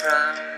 from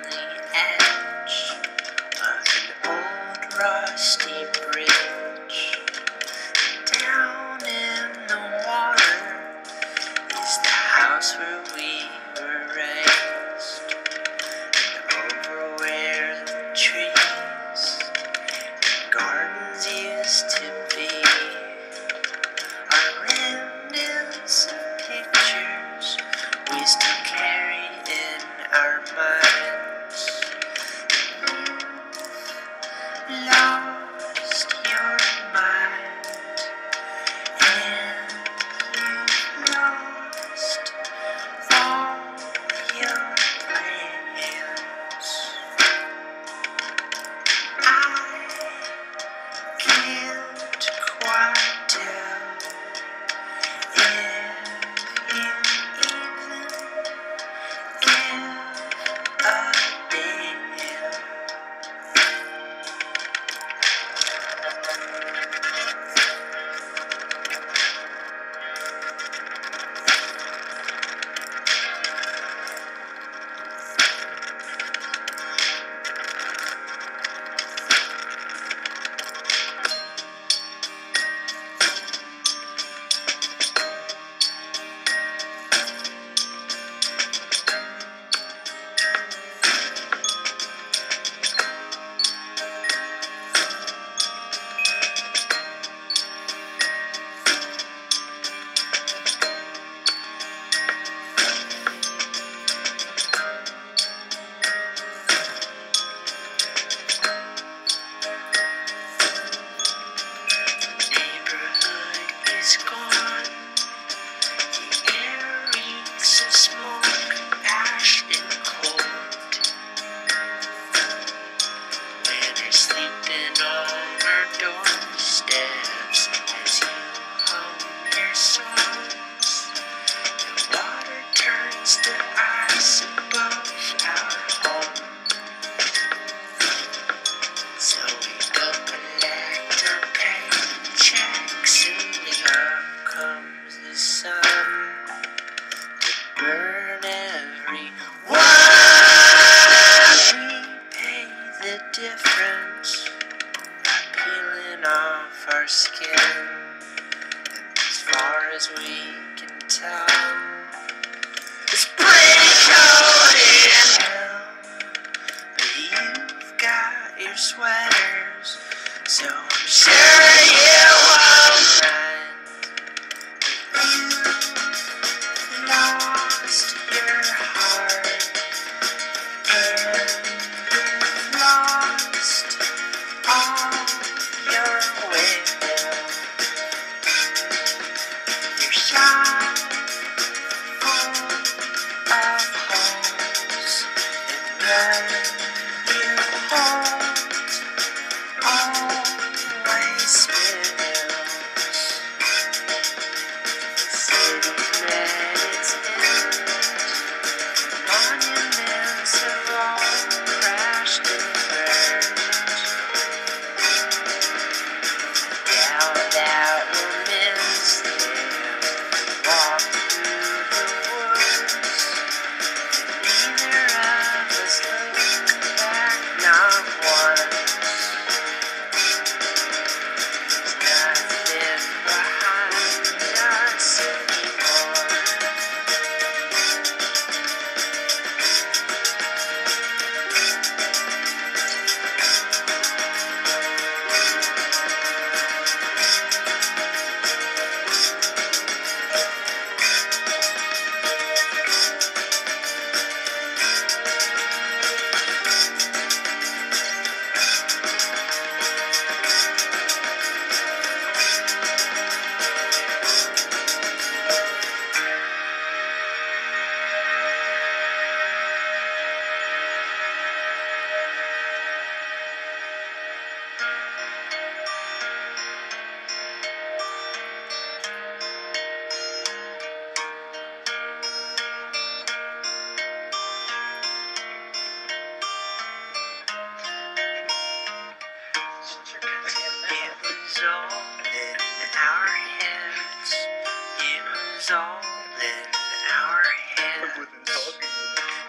was all in our hands.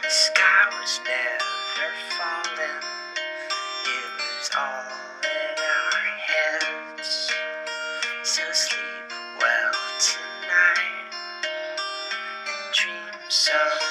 The sky was never falling. It was all in our heads. So sleep well tonight and dream so.